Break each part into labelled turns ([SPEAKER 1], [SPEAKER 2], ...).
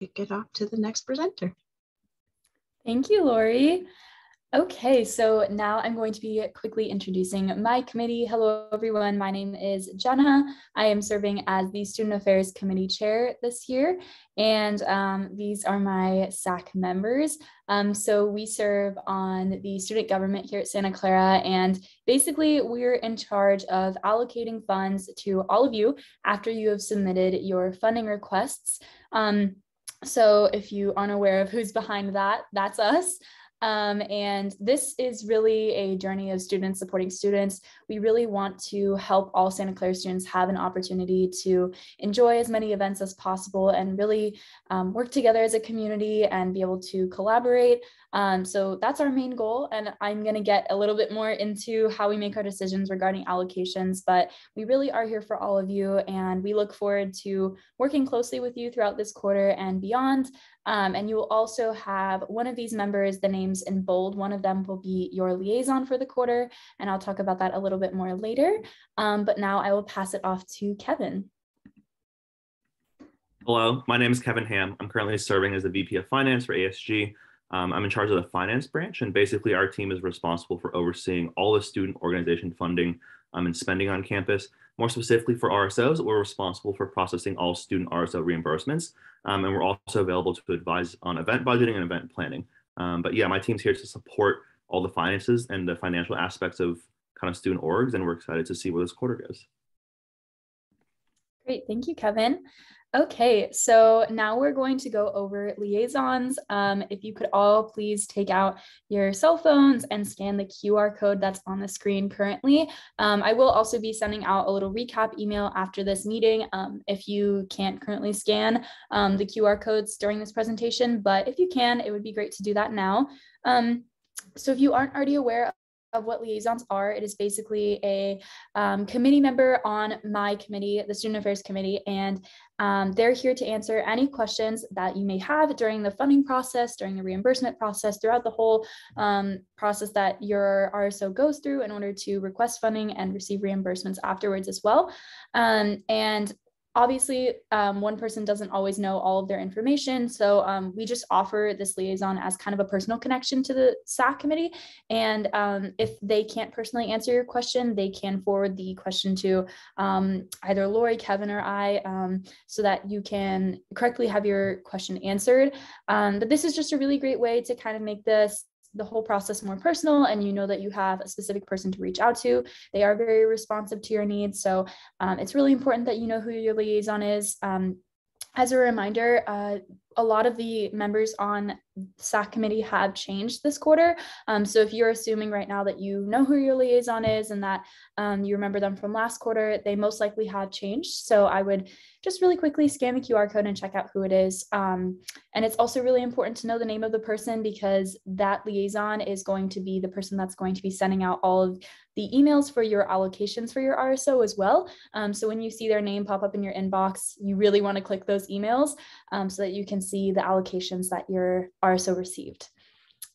[SPEAKER 1] kick it off to the next presenter.
[SPEAKER 2] Thank you, Lori. Okay, so now I'm going to be quickly introducing my committee. Hello, everyone. My name is Jenna. I am serving as the Student Affairs Committee Chair this year, and um, these are my SAC members. Um, so we serve on the student government here at Santa Clara, and basically we're in charge of allocating funds to all of you after you have submitted your funding requests. Um, so if you aren't aware of who's behind that, that's us. Um, and this is really a journey of students supporting students. We really want to help all Santa Clara students have an opportunity to enjoy as many events as possible and really um, work together as a community and be able to collaborate. Um, so that's our main goal. And I'm going to get a little bit more into how we make our decisions regarding allocations, but we really are here for all of you. And we look forward to working closely with you throughout this quarter and beyond. Um, and you will also have one of these members, the names in bold. One of them will be your liaison for the quarter. And I'll talk about that a little bit more later. Um, but now I will pass it off to Kevin.
[SPEAKER 3] Hello, my name is Kevin Ham. I'm currently serving as the VP of Finance for ASG. Um, I'm in charge of the finance branch, and basically, our team is responsible for overseeing all the student organization funding um, and spending on campus. More specifically for RSOs, we're responsible for processing all student RSO reimbursements, um, and we're also available to advise on event budgeting and event planning. Um, but yeah, my team's here to support all the finances and the financial aspects of kind of student orgs, and we're excited to see where this quarter goes.
[SPEAKER 2] Great, thank you, Kevin. Okay, so now we're going to go over liaisons. Um, if you could all please take out your cell phones and scan the QR code that's on the screen currently. Um, I will also be sending out a little recap email after this meeting um, if you can't currently scan um, the QR codes during this presentation, but if you can, it would be great to do that now. Um, so if you aren't already aware of what liaisons are. It is basically a um, committee member on my committee, the Student Affairs Committee, and um, they're here to answer any questions that you may have during the funding process, during the reimbursement process, throughout the whole um, process that your RSO goes through in order to request funding and receive reimbursements afterwards as well. Um, and obviously um, one person doesn't always know all of their information so um, we just offer this liaison as kind of a personal connection to the sac committee. And um, if they can't personally answer your question they can forward the question to um, either lori kevin or i um, so that you can correctly have your question answered. Um, but this is just a really great way to kind of make this the whole process more personal and you know that you have a specific person to reach out to. They are very responsive to your needs. So um, it's really important that you know who your liaison is. Um, as a reminder, uh, a lot of the members on SAC committee have changed this quarter. Um, so if you're assuming right now that you know who your liaison is and that um, you remember them from last quarter, they most likely have changed. So I would just really quickly scan the QR code and check out who it is. Um, and it's also really important to know the name of the person because that liaison is going to be the person that's going to be sending out all of the emails for your allocations for your RSO as well. Um, so when you see their name pop up in your inbox, you really want to click those emails um, so that you can see the allocations that your RSO received.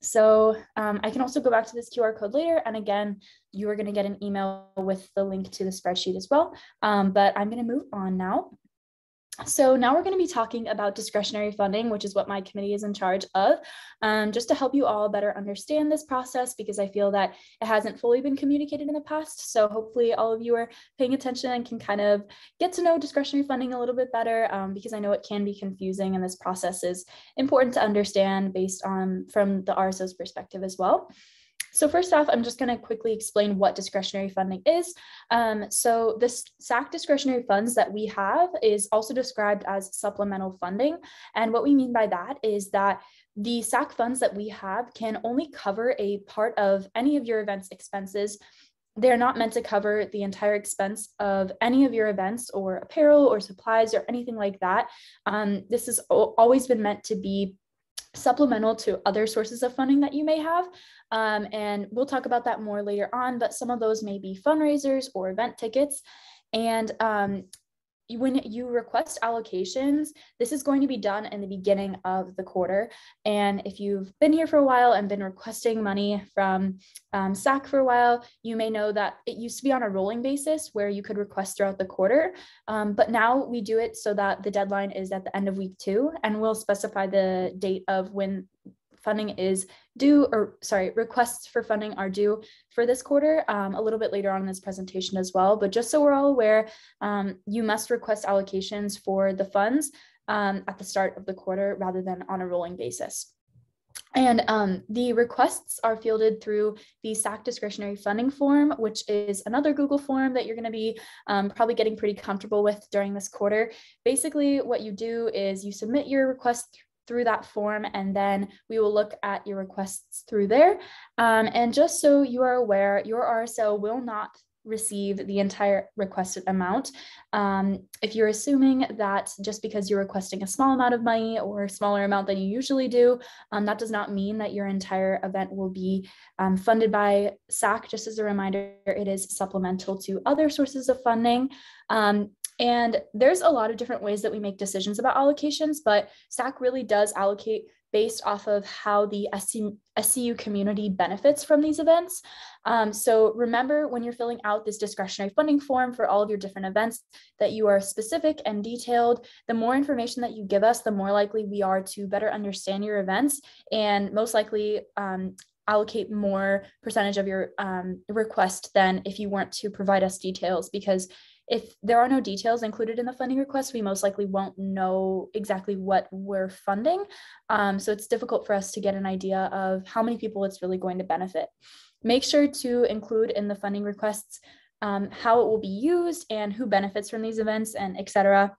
[SPEAKER 2] So um, I can also go back to this QR code later. And again, you are going to get an email with the link to the spreadsheet as well. Um, but I'm going to move on now. So now we're going to be talking about discretionary funding, which is what my committee is in charge of, um, just to help you all better understand this process because I feel that it hasn't fully been communicated in the past. So hopefully all of you are paying attention and can kind of get to know discretionary funding a little bit better um, because I know it can be confusing and this process is important to understand based on from the RSO's perspective as well. So first off, I'm just going to quickly explain what discretionary funding is. Um, so the SAC discretionary funds that we have is also described as supplemental funding. And what we mean by that is that the SAC funds that we have can only cover a part of any of your events expenses they're not meant to cover the entire expense of any of your events or apparel or supplies or anything like that. Um, this has always been meant to be supplemental to other sources of funding that you may have. Um, and we'll talk about that more later on, but some of those may be fundraisers or event tickets. And um, when you request allocations, this is going to be done in the beginning of the quarter. And if you've been here for a while and been requesting money from um, SAC for a while, you may know that it used to be on a rolling basis where you could request throughout the quarter. Um, but now we do it so that the deadline is at the end of week two, and we'll specify the date of when funding is due, or sorry, requests for funding are due for this quarter um, a little bit later on in this presentation as well. But just so we're all aware, um, you must request allocations for the funds um, at the start of the quarter rather than on a rolling basis. And um, the requests are fielded through the SAC discretionary funding form, which is another Google form that you're going to be um, probably getting pretty comfortable with during this quarter. Basically, what you do is you submit your request through that form and then we will look at your requests through there. Um, and just so you are aware, your RSO will not receive the entire requested amount. Um, if you're assuming that just because you're requesting a small amount of money or a smaller amount than you usually do, um, that does not mean that your entire event will be um, funded by SAC. Just as a reminder, it is supplemental to other sources of funding. And there's a lot of different ways that we make decisions about allocations, but SAC really does allocate based off of how the SCU community benefits from these events. Um, so remember when you're filling out this discretionary funding form for all of your different events that you are specific and detailed. The more information that you give us, the more likely we are to better understand your events and most likely um, allocate more percentage of your um, request than if you weren't to provide us details because if there are no details included in the funding request, we most likely won't know exactly what we're funding. Um, so it's difficult for us to get an idea of how many people it's really going to benefit. Make sure to include in the funding requests um, how it will be used and who benefits from these events and et cetera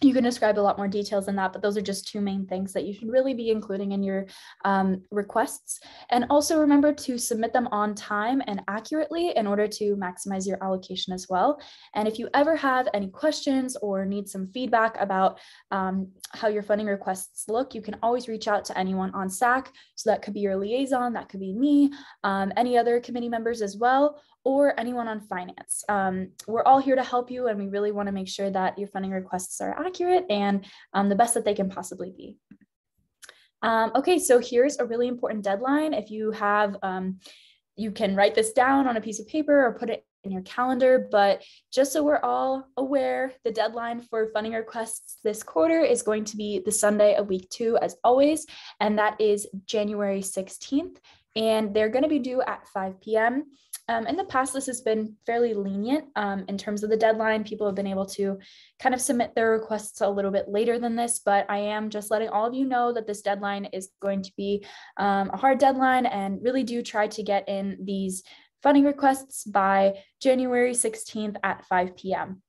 [SPEAKER 2] you can describe a lot more details than that, but those are just two main things that you should really be including in your um, requests. And also remember to submit them on time and accurately in order to maximize your allocation as well. And if you ever have any questions or need some feedback about um, how your funding requests look, you can always reach out to anyone on SAC. So that could be your liaison, that could be me, um, any other committee members as well, or anyone on finance. Um, we're all here to help you, and we really want to make sure that your funding requests are accurate and um, the best that they can possibly be. Um, okay, so here's a really important deadline. If you have, um, you can write this down on a piece of paper or put it in your calendar, but just so we're all aware, the deadline for funding requests this quarter is going to be the Sunday of week two, as always, and that is January 16th. And they're going to be due at 5 p.m. Um, in the past, this has been fairly lenient um, in terms of the deadline. People have been able to kind of submit their requests a little bit later than this, but I am just letting all of you know that this deadline is going to be um, a hard deadline and really do try to get in these funding requests by January 16th at 5 p.m.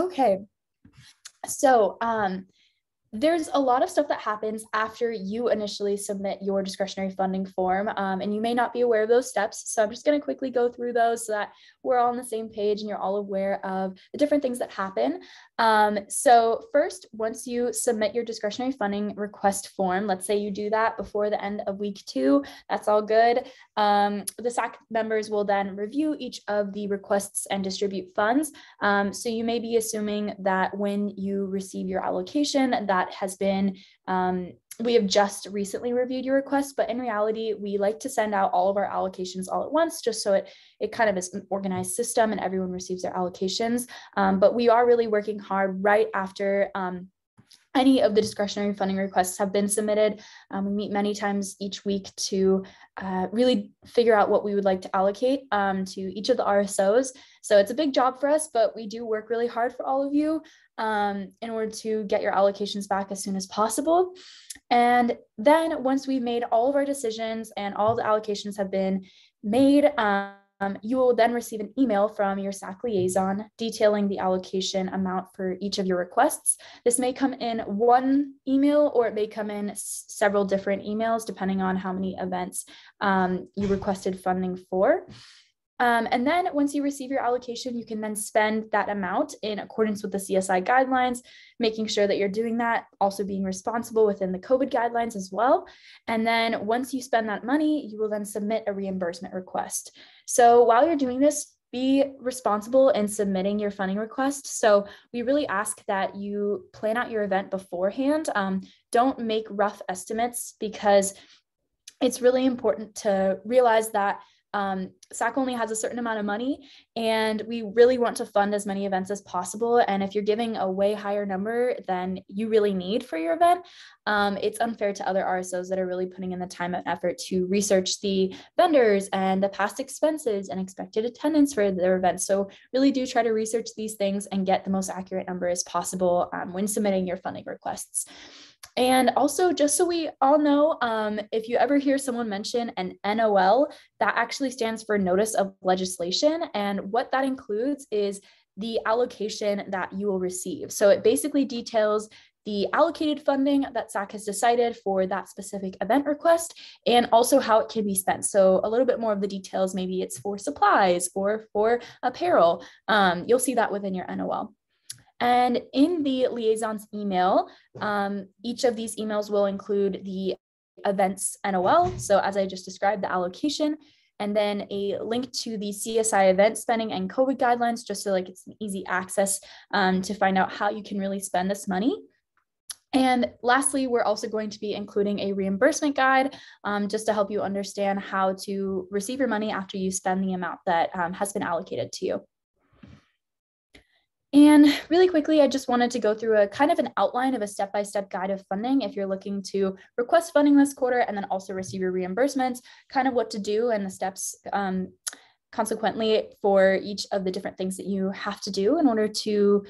[SPEAKER 2] Okay, so um, there's a lot of stuff that happens after you initially submit your discretionary funding form, um, and you may not be aware of those steps. So I'm just going to quickly go through those so that we're all on the same page and you're all aware of the different things that happen. Um, so first, once you submit your discretionary funding request form, let's say you do that before the end of week two, that's all good. Um, the SAC members will then review each of the requests and distribute funds. Um, so you may be assuming that when you receive your allocation, that has been um, we have just recently reviewed your request, but in reality, we like to send out all of our allocations all at once, just so it it kind of is an organized system and everyone receives their allocations. Um, but we are really working hard right after um, any of the discretionary funding requests have been submitted. Um, we meet many times each week to uh, really figure out what we would like to allocate um, to each of the RSOs. So it's a big job for us, but we do work really hard for all of you um, in order to get your allocations back as soon as possible. And then once we've made all of our decisions and all the allocations have been made, um, you will then receive an email from your SAC liaison detailing the allocation amount for each of your requests. This may come in one email or it may come in several different emails depending on how many events um, you requested funding for. Um, and then once you receive your allocation, you can then spend that amount in accordance with the CSI guidelines, making sure that you're doing that, also being responsible within the COVID guidelines as well. And then once you spend that money, you will then submit a reimbursement request. So while you're doing this, be responsible in submitting your funding request. So we really ask that you plan out your event beforehand. Um, don't make rough estimates because it's really important to realize that um, SAC only has a certain amount of money, and we really want to fund as many events as possible. And if you're giving a way higher number than you really need for your event, um, it's unfair to other RSOs that are really putting in the time and effort to research the vendors and the past expenses and expected attendance for their events. So, really do try to research these things and get the most accurate number as possible um, when submitting your funding requests. And also, just so we all know, um, if you ever hear someone mention an NOL, that actually stands for Notice of Legislation. And what that includes is the allocation that you will receive. So it basically details the allocated funding that SAC has decided for that specific event request and also how it can be spent. So a little bit more of the details, maybe it's for supplies or for apparel. Um, you'll see that within your NOL. And in the liaison's email, um, each of these emails will include the events NOL. So as I just described, the allocation, and then a link to the CSI event spending and COVID guidelines, just so like it's an easy access um, to find out how you can really spend this money. And lastly, we're also going to be including a reimbursement guide um, just to help you understand how to receive your money after you spend the amount that um, has been allocated to you. And really quickly, I just wanted to go through a kind of an outline of a step-by-step guide of funding if you're looking to request funding this quarter and then also receive your reimbursements, kind of what to do and the steps um, consequently for each of the different things that you have to do in order to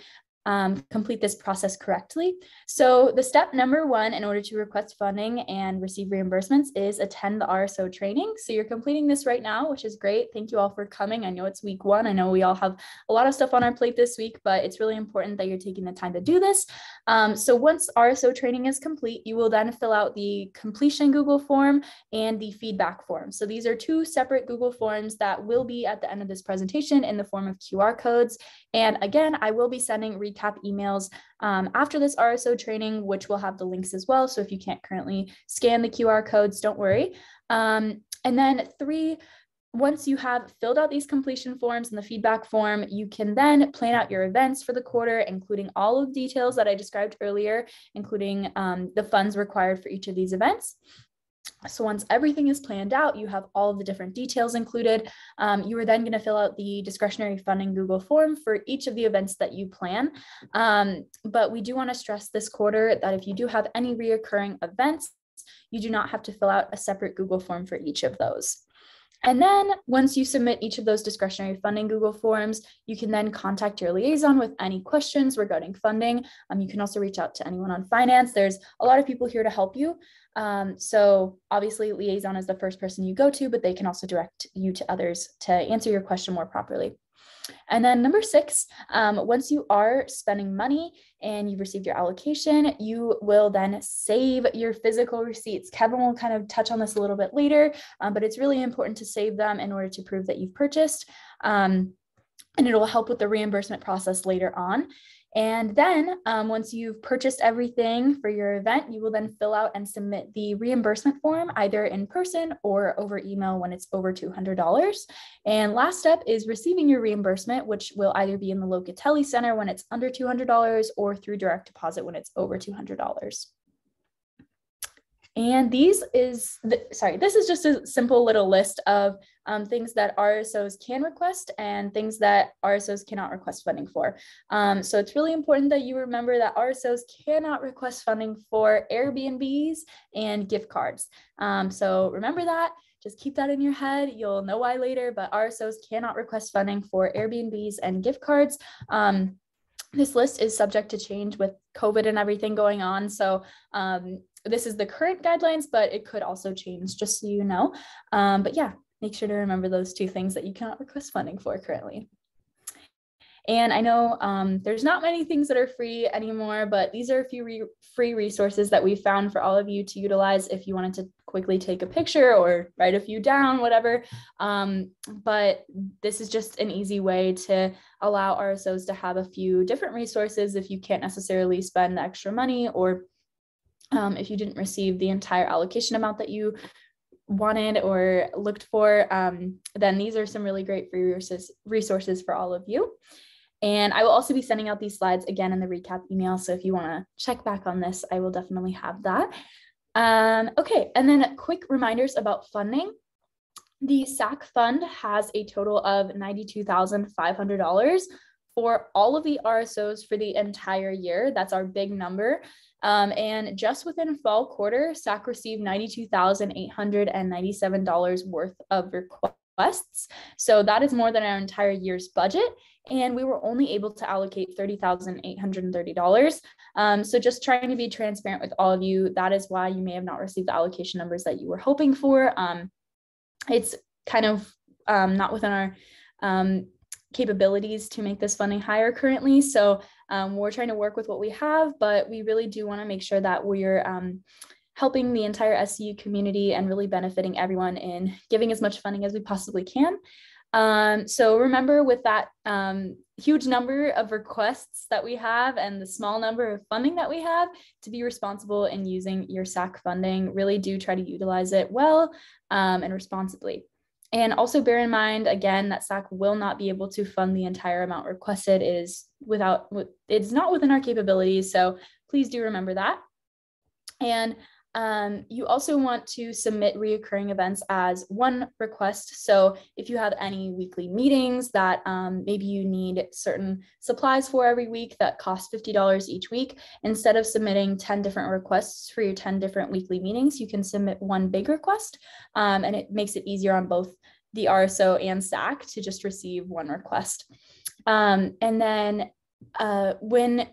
[SPEAKER 2] um, complete this process correctly. So the step number one in order to request funding and receive reimbursements is attend the RSO training. So you're completing this right now, which is great. Thank you all for coming. I know it's week one. I know we all have a lot of stuff on our plate this week, but it's really important that you're taking the time to do this. Um, so once RSO training is complete, you will then fill out the completion Google form and the feedback form. So these are two separate Google forms that will be at the end of this presentation in the form of QR codes. And again, I will be sending recap emails um, after this RSO training, which will have the links as well. So if you can't currently scan the QR codes, don't worry. Um, and then three, once you have filled out these completion forms and the feedback form, you can then plan out your events for the quarter, including all of the details that I described earlier, including um, the funds required for each of these events. So once everything is planned out, you have all of the different details included. Um, you are then going to fill out the discretionary funding Google form for each of the events that you plan. Um, but we do want to stress this quarter that if you do have any reoccurring events, you do not have to fill out a separate Google form for each of those. And then once you submit each of those discretionary funding Google Forms, you can then contact your liaison with any questions regarding funding. Um, you can also reach out to anyone on finance. There's a lot of people here to help you. Um, so obviously liaison is the first person you go to, but they can also direct you to others to answer your question more properly. And then number six, um, once you are spending money and you've received your allocation, you will then save your physical receipts. Kevin will kind of touch on this a little bit later, um, but it's really important to save them in order to prove that you've purchased. Um, and it'll help with the reimbursement process later on. And then um, once you've purchased everything for your event, you will then fill out and submit the reimbursement form either in person or over email when it's over $200. And last step is receiving your reimbursement, which will either be in the Locatelli Center when it's under $200 or through direct deposit when it's over $200. And these is, the, sorry, this is just a simple little list of um, things that RSOs can request and things that RSOs cannot request funding for. Um, so it's really important that you remember that RSOs cannot request funding for Airbnbs and gift cards. Um, so remember that. Just keep that in your head. You'll know why later, but RSOs cannot request funding for Airbnbs and gift cards. Um, this list is subject to change with COVID and everything going on. So um, this is the current guidelines, but it could also change, just so you know. Um, but yeah, make sure to remember those two things that you cannot request funding for currently. And I know um, there's not many things that are free anymore, but these are a few re free resources that we found for all of you to utilize if you wanted to quickly take a picture or write a few down, whatever. Um, but this is just an easy way to allow RSOs to have a few different resources if you can't necessarily spend the extra money or um, if you didn't receive the entire allocation amount that you wanted or looked for, um, then these are some really great free resources, for all of you. And I will also be sending out these slides again in the recap email. So if you want to check back on this, I will definitely have that. Um, okay, and then quick reminders about funding. The SAC fund has a total of $92,500 for all of the RSOs for the entire year. That's our big number. Um, and just within fall quarter, SAC received $92,897 worth of requests. So that is more than our entire year's budget. And we were only able to allocate $30,830. Um, so just trying to be transparent with all of you, that is why you may have not received the allocation numbers that you were hoping for. Um, it's kind of um, not within our um, capabilities to make this funding higher currently. So um, we're trying to work with what we have, but we really do want to make sure that we're um, helping the entire SCU community and really benefiting everyone in giving as much funding as we possibly can. Um, so remember with that um, huge number of requests that we have and the small number of funding that we have to be responsible in using your SAC funding, really do try to utilize it well um, and responsibly. And also bear in mind, again, that SAC will not be able to fund the entire amount requested. It is without, it's not within our capabilities. So please do remember that. And um, you also want to submit reoccurring events as one request. So if you have any weekly meetings that um, maybe you need certain supplies for every week that cost $50 each week, instead of submitting 10 different requests for your 10 different weekly meetings, you can submit one big request um, and it makes it easier on both the RSO and SAC to just receive one request. Um, and then uh, when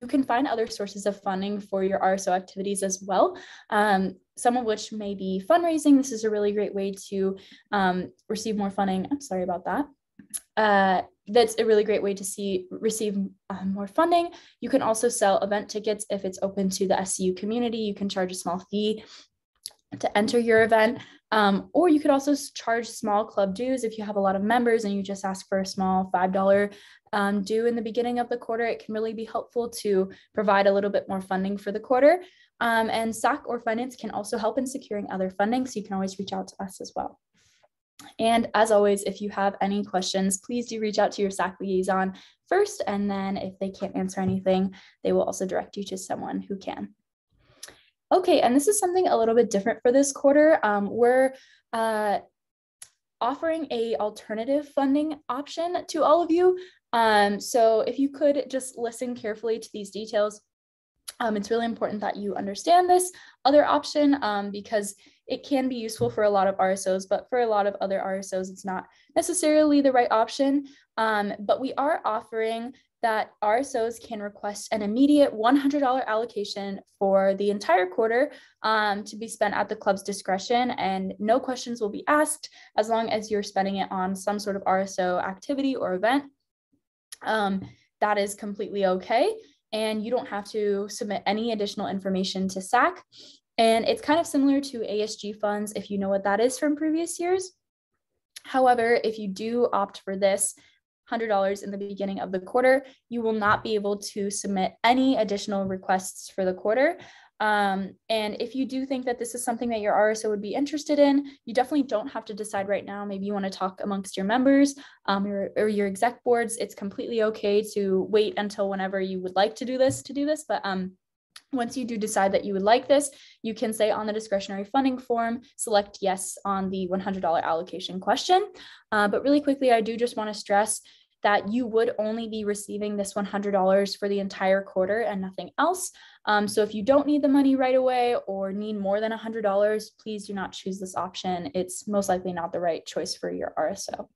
[SPEAKER 2] you can find other sources of funding for your RSO activities as well, um, some of which may be fundraising. This is a really great way to um, receive more funding. I'm sorry about that. Uh, that's a really great way to see receive um, more funding. You can also sell event tickets if it's open to the SCU community. You can charge a small fee to enter your event. Um, or you could also charge small club dues if you have a lot of members and you just ask for a small $5 um, due in the beginning of the quarter. It can really be helpful to provide a little bit more funding for the quarter. Um, and SAC or finance can also help in securing other funding, so you can always reach out to us as well. And as always, if you have any questions, please do reach out to your SAC liaison first, and then if they can't answer anything, they will also direct you to someone who can. Okay, and this is something a little bit different for this quarter. Um, we're uh, offering a alternative funding option to all of you. Um, so if you could just listen carefully to these details, um, it's really important that you understand this other option um, because it can be useful for a lot of RSOs, but for a lot of other RSOs, it's not necessarily the right option. Um, but we are offering that RSOs can request an immediate $100 allocation for the entire quarter um, to be spent at the club's discretion, and no questions will be asked as long as you're spending it on some sort of RSO activity or event. Um, that is completely okay, and you don't have to submit any additional information to SAC. And it's kind of similar to ASG funds if you know what that is from previous years. However, if you do opt for this, $100 in the beginning of the quarter, you will not be able to submit any additional requests for the quarter. Um, and if you do think that this is something that your RSO would be interested in, you definitely don't have to decide right now. Maybe you want to talk amongst your members um, or, or, your exec boards. It's completely okay to wait until whenever you would like to do this to do this. But um, once you do decide that you would like this, you can say on the discretionary funding form, select yes on the $100 allocation question. Uh, but really quickly, I do just want to stress that you would only be receiving this $100 for the entire quarter and nothing else. Um, so if you don't need the money right away or need more than $100, please do not choose this option. It's most likely not the right choice for your RSO.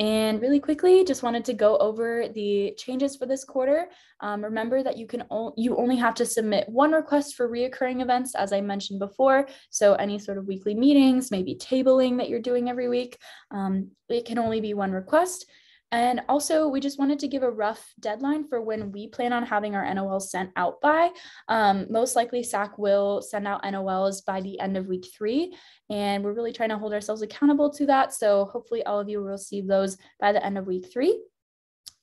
[SPEAKER 2] And really quickly, just wanted to go over the changes for this quarter. Um, remember that you can you only have to submit one request for reoccurring events, as I mentioned before. So any sort of weekly meetings, maybe tabling that you're doing every week, um, it can only be one request. And also, we just wanted to give a rough deadline for when we plan on having our NOLs sent out by. Um, most likely, SAC will send out NOLs by the end of week three. And we're really trying to hold ourselves accountable to that. So, hopefully, all of you will receive those by the end of week three.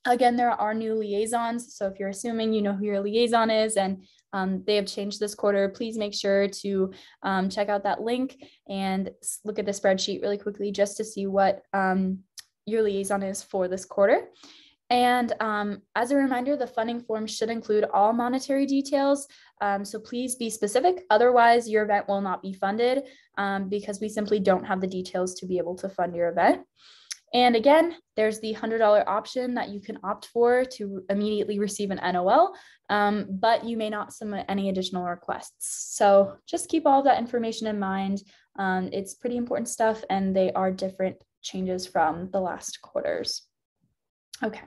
[SPEAKER 2] Again, there are new liaisons. So if you're assuming you know who your liaison is and um, they have changed this quarter, please make sure to um, check out that link and look at the spreadsheet really quickly just to see what um, your liaison is for this quarter. And um, as a reminder, the funding form should include all monetary details. Um, so please be specific. Otherwise, your event will not be funded um, because we simply don't have the details to be able to fund your event. And again, there's the $100 option that you can opt for to immediately receive an NOL, um, but you may not submit any additional requests. So just keep all of that information in mind. Um, it's pretty important stuff, and they are different changes from the last quarters. Okay.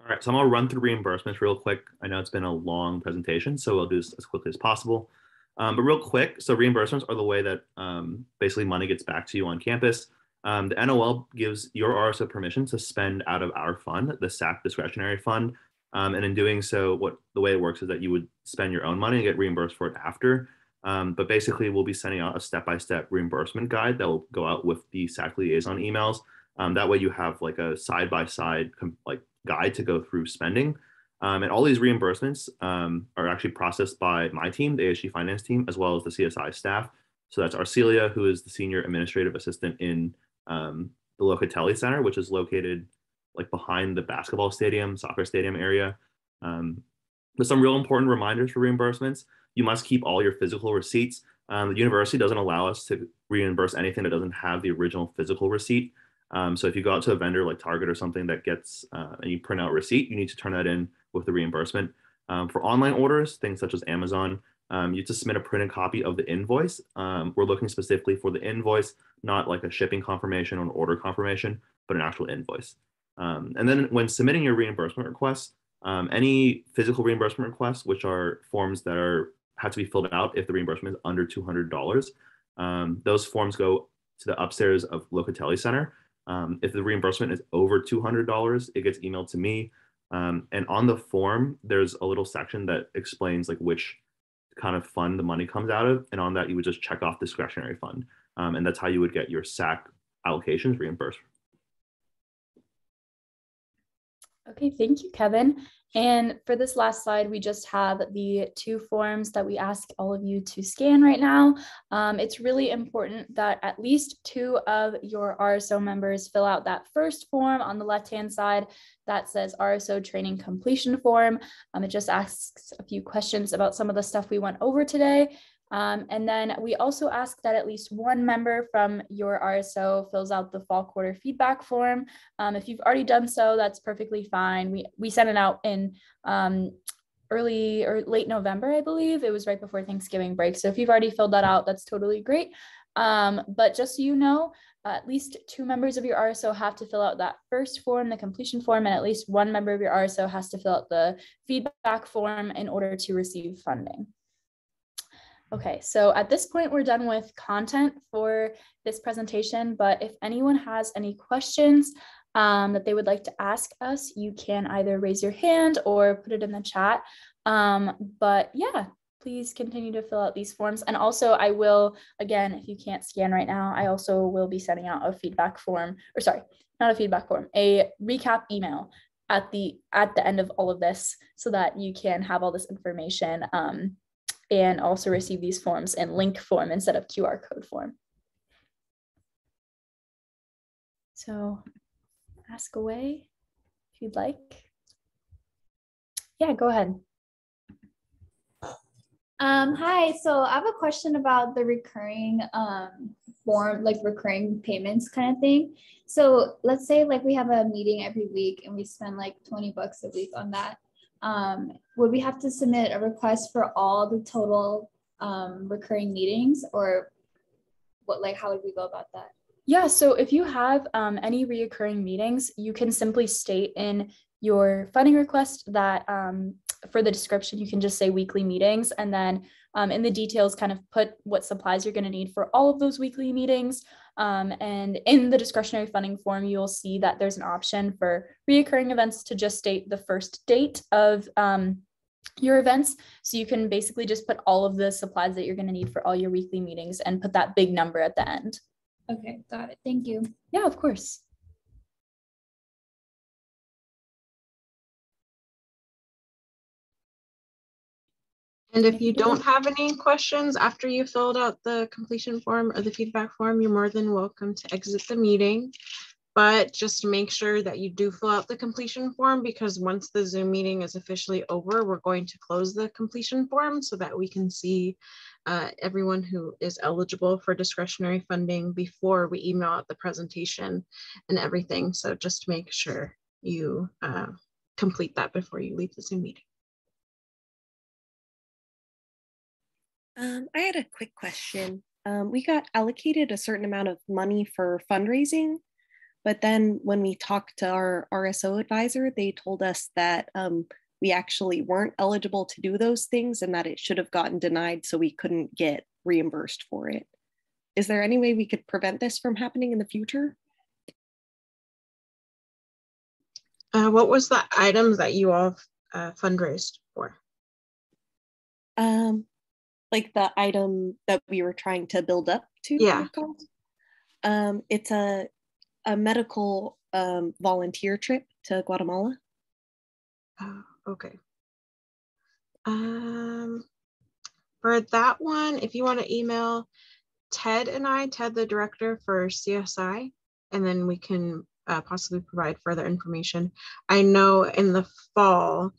[SPEAKER 3] All right, so I'm gonna run through reimbursements real quick. I know it's been a long presentation, so I'll do this as quickly as possible. Um, but real quick, so reimbursements are the way that um, basically money gets back to you on campus. Um, the NOL gives your RSO permission to spend out of our fund, the SAC discretionary fund. Um, and in doing so, what the way it works is that you would spend your own money and get reimbursed for it after. Um, but basically, we'll be sending out a step-by-step reimbursement guide that will go out with the SAC liaison emails. Um, that way, you have like a side-by-side like guide to go through spending. Um, and all these reimbursements um, are actually processed by my team, the ASG finance team, as well as the CSI staff. So that's Arcelia, who is the senior administrative assistant in um, the Locatelli Center, which is located like behind the basketball stadium, soccer stadium area. Um, there's some real important reminders for reimbursements. You must keep all your physical receipts. Um, the university doesn't allow us to reimburse anything that doesn't have the original physical receipt. Um, so if you go out to a vendor like Target or something that gets uh, and you print out a receipt, you need to turn that in with the reimbursement. Um, for online orders, things such as Amazon, um, you to submit a printed copy of the invoice. Um, we're looking specifically for the invoice, not like a shipping confirmation or an order confirmation, but an actual invoice. Um, and then when submitting your reimbursement requests, um, any physical reimbursement requests, which are forms that are have to be filled out if the reimbursement is under $200, um, those forms go to the upstairs of Locatelli Center. Um, if the reimbursement is over $200, it gets emailed to me. and on the form, there's a little section that explains like which kind of fund the money comes out of. And on that, you would just check off discretionary fund. Um, and that's how you would get your SAC allocations reimbursed.
[SPEAKER 2] Okay, thank you, Kevin. And for this last slide, we just have the two forms that we ask all of you to scan right now. Um, it's really important that at least two of your RSO members fill out that first form on the left-hand side that says RSO training completion form. Um, it just asks a few questions about some of the stuff we went over today. Um, and then we also ask that at least one member from your RSO fills out the fall quarter feedback form. Um, if you've already done so, that's perfectly fine. We, we sent it out in um, early or late November, I believe. It was right before Thanksgiving break. So if you've already filled that out, that's totally great. Um, but just so you know, at least two members of your RSO have to fill out that first form, the completion form, and at least one member of your RSO has to fill out the feedback form in order to receive funding. Okay, so at this point, we're done with content for this presentation, but if anyone has any questions um, that they would like to ask us, you can either raise your hand or put it in the chat. Um, but yeah, please continue to fill out these forms. And also I will, again, if you can't scan right now, I also will be sending out a feedback form, or sorry, not a feedback form, a recap email at the at the end of all of this so that you can have all this information um, and also receive these forms in link form instead of QR code form. So ask away if you'd like. Yeah, go ahead.
[SPEAKER 4] Um, hi, so I have a question about the recurring um, form, like recurring payments kind of thing. So let's say like we have a meeting every week and we spend like 20 bucks a week on that um, would we have to submit a request for all the total um, recurring meetings or what like how would we go about that?
[SPEAKER 2] Yeah so if you have um, any reoccurring meetings you can simply state in your funding request that um, for the description you can just say weekly meetings and then um, in the details kind of put what supplies you're going to need for all of those weekly meetings um, and in the discretionary funding form, you'll see that there's an option for reoccurring events to just state the first date of um, your events. So you can basically just put all of the supplies that you're going to need for all your weekly meetings and put that big number at the end.
[SPEAKER 4] Okay, got it. Thank you.
[SPEAKER 2] Yeah, of course.
[SPEAKER 1] And if you don't have any questions after you filled out the completion form or the feedback form, you're more than welcome to exit the meeting. But just make sure that you do fill out the completion form because once the Zoom meeting is officially over, we're going to close the completion form so that we can see uh, everyone who is eligible for discretionary funding before we email out the presentation and everything. So just make sure you uh, complete that before you leave the Zoom meeting.
[SPEAKER 5] Um, I had a quick question. Um, we got allocated a certain amount of money for fundraising, but then when we talked to our RSO advisor, they told us that um, we actually weren't eligible to do those things and that it should have gotten denied, so we couldn't get reimbursed for it. Is there any way we could prevent this from happening in the future?
[SPEAKER 1] Uh, what was the items that you all uh, fundraised for?
[SPEAKER 5] Um, like the item that we were trying to build up to.
[SPEAKER 1] Yeah.
[SPEAKER 5] Um, it's a a medical um, volunteer trip to Guatemala.
[SPEAKER 1] Oh, okay. Um, for that one, if you want to email Ted and I, Ted, the director for CSI, and then we can uh, possibly provide further information. I know in the fall,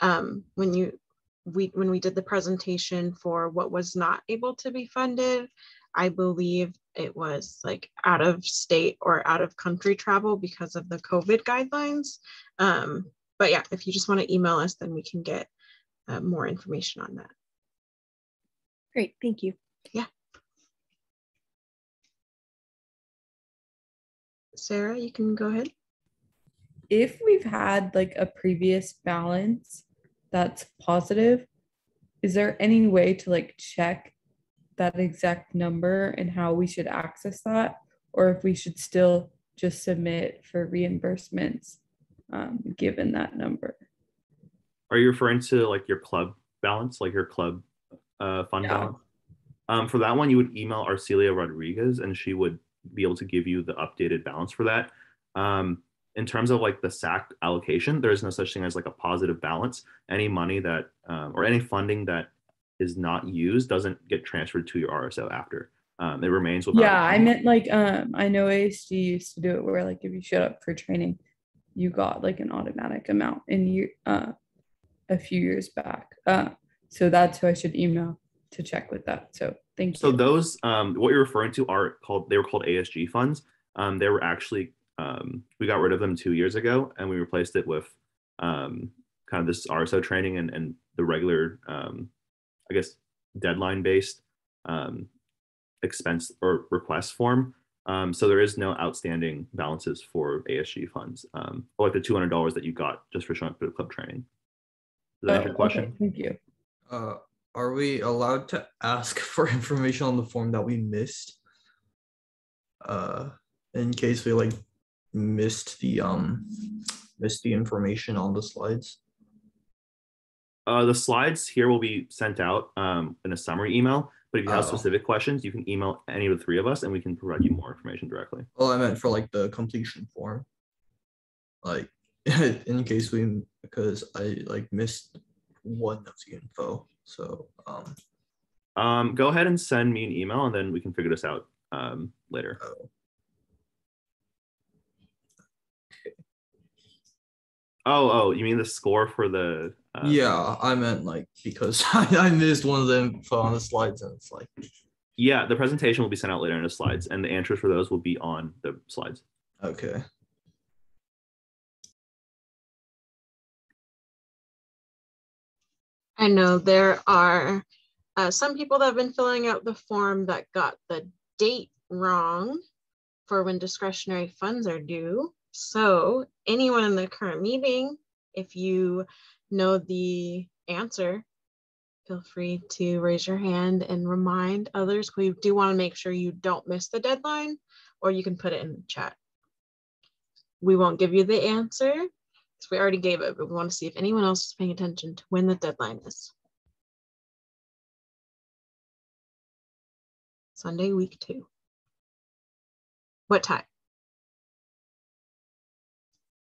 [SPEAKER 1] um, when you we when we did the presentation for what was not able to be funded, I believe it was like out of state or out of country travel because of the COVID guidelines. Um, but yeah, if you just want to email us, then we can get uh, more information on that.
[SPEAKER 5] Great, thank you.
[SPEAKER 1] Yeah. Sarah, you can go ahead.
[SPEAKER 6] If we've had like a previous balance that's positive, is there any way to like check that exact number and how we should access that? Or if we should still just submit for reimbursements um, given that number?
[SPEAKER 3] Are you referring to like your club balance, like your club uh, fund
[SPEAKER 6] Yeah.
[SPEAKER 3] balance? Um, for that one, you would email Arcelia Rodriguez, and she would be able to give you the updated balance for that. Um, in terms of like the SAC allocation, there is no such thing as like a positive balance. Any money that um, or any funding that is not used doesn't get transferred to your RSO after. Um, it remains with.
[SPEAKER 6] Yeah, I meant like um I know ASG used to do it where like if you showed up for training, you got like an automatic amount in you uh a few years back. Uh so that's who I should email to check with that. So thank you.
[SPEAKER 3] So those, um, what you're referring to are called, they were called ASG funds. Um, they were actually, um, we got rid of them two years ago and we replaced it with um, kind of this RSO training and, and the regular, um, I guess, deadline based um, expense or request form. Um, so there is no outstanding balances for ASG funds, um, or like the $200 that you got just for showing up for the club training. Does that answer your question?
[SPEAKER 6] okay, Thank you.
[SPEAKER 7] Uh, are we allowed to ask for information on the form that we missed? Uh, in case we like missed the um missed the information on the slides.
[SPEAKER 3] Uh, the slides here will be sent out um, in a summary email. But if you have
[SPEAKER 7] Oh.
[SPEAKER 3] specific questions, you can email any of the three of us, and we can provide you more information directly.
[SPEAKER 7] Well, I meant for like the completion form. Like in case we because I like missed one of the info. So um
[SPEAKER 3] Um, go ahead and send me an email, and then we can figure this out um, later.
[SPEAKER 7] oh,
[SPEAKER 3] Oh, oh, you mean the score for the? Uh,
[SPEAKER 7] yeah, I meant like because I, I missed one of them on the slides and it's like
[SPEAKER 3] Yeah, the presentation will be sent out later in the slides, and the answers for those will be on the slides.
[SPEAKER 7] okay.
[SPEAKER 1] I know there are uh, some people that have been filling out the form that got the date wrong for when discretionary funds are due. So anyone in the current meeting, if you know the answer, feel free to raise your hand and remind others. We do want to make sure you don't miss the deadline, or you can put it in the chat. We won't give you the answer because we already gave it, but we want to see if anyone else is paying attention to when the deadline is. Sunday, week two. What time?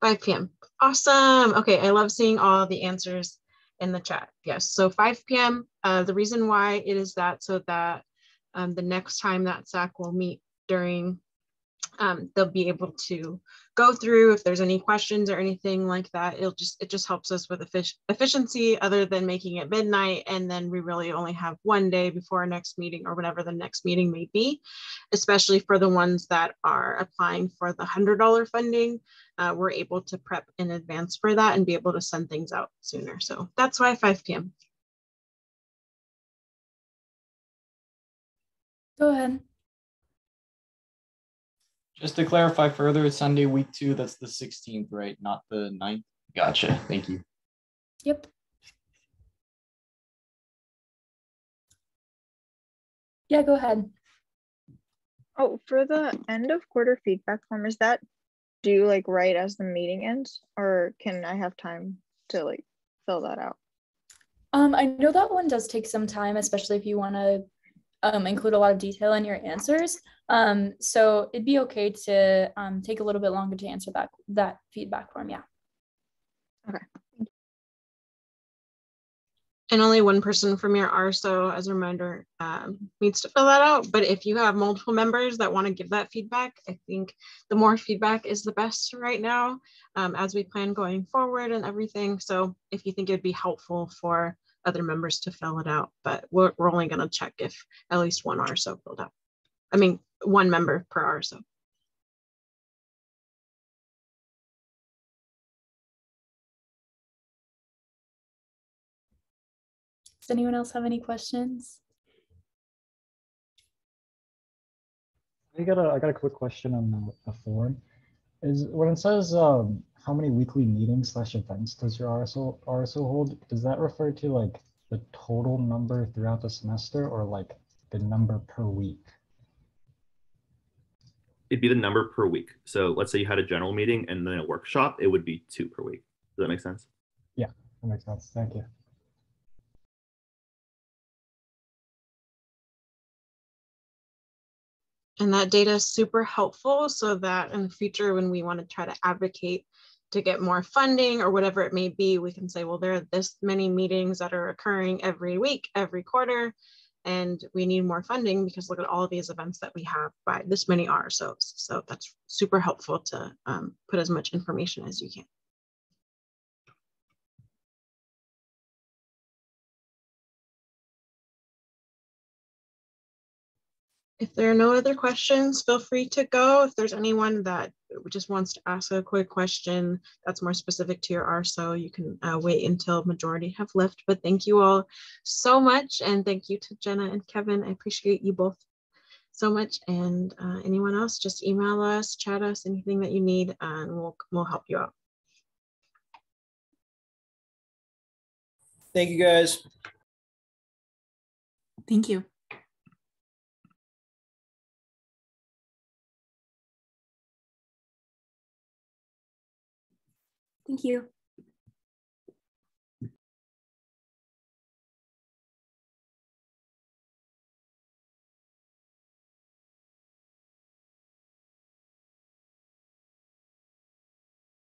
[SPEAKER 1] 5 p.m. Awesome. Okay, I love seeing all the answers in the chat. Yes, so 5 p.m. Uh, the reason why it is that so that um, the next time that SAC will meet during um, they'll be able to go through if there's any questions or anything like that. It'll just it just helps us with effic- efficiency other than making it midnight and then we really only have one day before our next meeting or whatever the next meeting may be, especially for the ones that are applying for the hundred dollar funding. Uh, we're able to prep in advance for that and be able to send things out sooner. So that's why 5 p.m.
[SPEAKER 2] Go ahead.
[SPEAKER 8] Just to clarify further, it's Sunday week two. That's the 16th, right? Not the 9th. Gotcha. Thank you.
[SPEAKER 2] Yep. Yeah, go ahead.
[SPEAKER 9] Oh, for the end of quarter feedback form, is that due like right as the meeting ends, or can I have time to like fill that out?
[SPEAKER 2] Um, I know that one does take some time, especially if you want to um, include a lot of detail in your answers. Um, so it'd be okay to um, take a little bit longer to answer that that feedback form. Yeah.
[SPEAKER 9] Okay.
[SPEAKER 1] And only one person from your RSO, as a reminder, um, needs to fill that out. But if you have multiple members that want to give that feedback, I think the more feedback is the best right now um, as we plan going forward and everything. So if you think it'd be helpful for other members to fill it out, but we're, we're only going to check if at least one RSO filled out. I mean, one member per RSO.
[SPEAKER 2] Does anyone else have any questions?
[SPEAKER 10] I got a I got a quick question on the, the form. Is when it says um, how many weekly meetings slash events does your RSO RSO hold? Does that refer to like the total number throughout the semester or like the number per week?
[SPEAKER 3] It'd be the number per week. So let's say you had a general meeting and then a workshop, it would be two per week. Does that make sense?
[SPEAKER 10] Yeah, that makes sense. Thank you.
[SPEAKER 1] And that data is super helpful so that in the future, when we want to try to advocate to get more funding or whatever it may be, we can say, well, there are this many meetings that are occurring every week, every quarter, and we need more funding because look at all these events that we have by this many RSOs. So that's super helpful to um, put as much information as you can. If there are no other questions, feel free to go. If there's anyone that just wants to ask a quick question that's more specific to your RSO, you can uh, wait until majority have left. But thank you all so much. And thank you to Jenna and Kevin. I appreciate you both so much. And uh, anyone else, just email us, chat us, anything that you need, and we'll, we'll help you out.
[SPEAKER 11] Thank you guys.
[SPEAKER 12] Thank you.
[SPEAKER 13] Thank you.